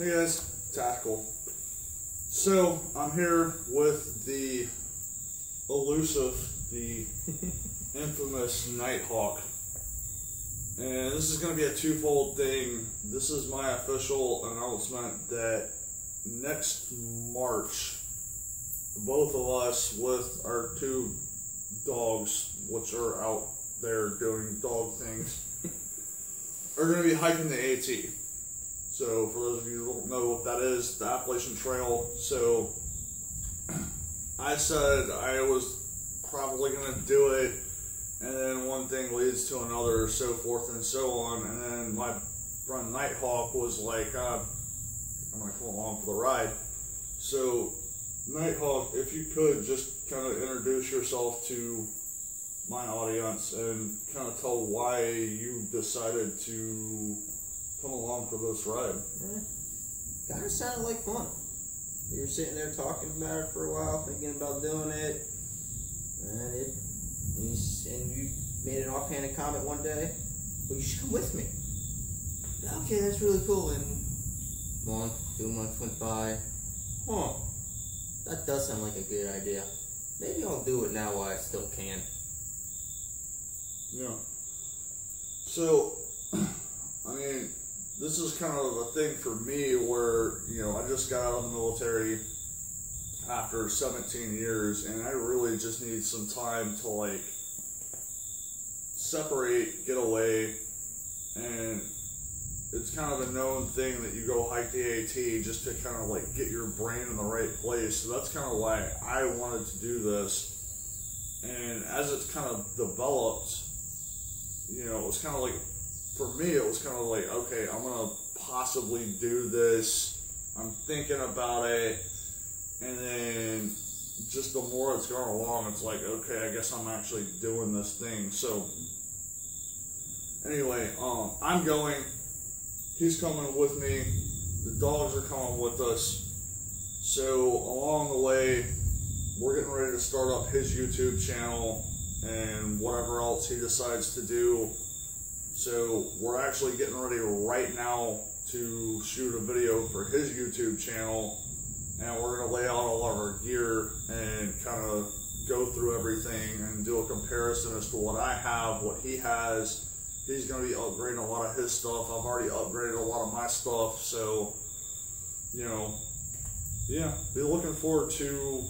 Hey guys, Tactical. So I'm here with the elusive, the infamous KnightHawk. And this is going to be a twofold thing. This is my official announcement that next March, both of us with our two dogs, which are out there doing dog things, are going to be hiking the AT. So, for those of you who don't know what that is, the Appalachian Trail. So, I said I was probably going to do it, and then one thing leads to another, so forth and so on. And then my friend KnightHawk was like, uh, I'm going to come along for the ride. So, KnightHawk, if you could just kind of introduce yourself to my audience and kind of tell why you decided to come along for this ride. Eh, kind of sounded like fun. You were sitting there talking about it for a while, thinking about doing it, and it, and you, and you made an offhanded comment one day. Well, you should come with me. Okay, that's really cool. And month, two months went by. Huh? That does sound like a good idea. Maybe I'll do it now while I still can. Yeah. So, I mean, this is kind of a thing for me where, you know, I just got out of the military after 17 years and I really just need some time to like separate, get away, and it's kind of a known thing that you go hike the AT just to kind of like get your brain in the right place. So that's kind of why I wanted to do this. And as it's kind of developed, you know, it was kind of like, for me, it was kind of like, okay, I'm gonna possibly do this. I'm thinking about it, and then just the more it's going along, it's like, okay, I guess I'm actually doing this thing. So, anyway, um, I'm going. He's coming with me. The dogs are coming with us. So along the way, we're getting ready to start up his YouTube channel and whatever else he decides to do. So we're actually getting ready right now to shoot a video for his YouTube channel, and we're gonna lay out all of our gear and kind of go through everything and do a comparison as to what I have, what he has. He's gonna be upgrading a lot of his stuff. I've already upgraded a lot of my stuff, so you know, yeah, be looking forward to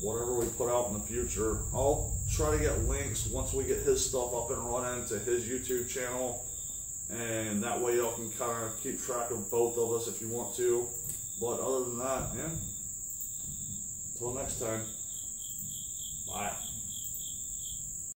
whatever we put out in the future. I'll try to get links once we get his stuff up and running to his YouTube channel, and that way y'all can kind of keep track of both of us if you want to. But other than that, yeah. Until next time, bye.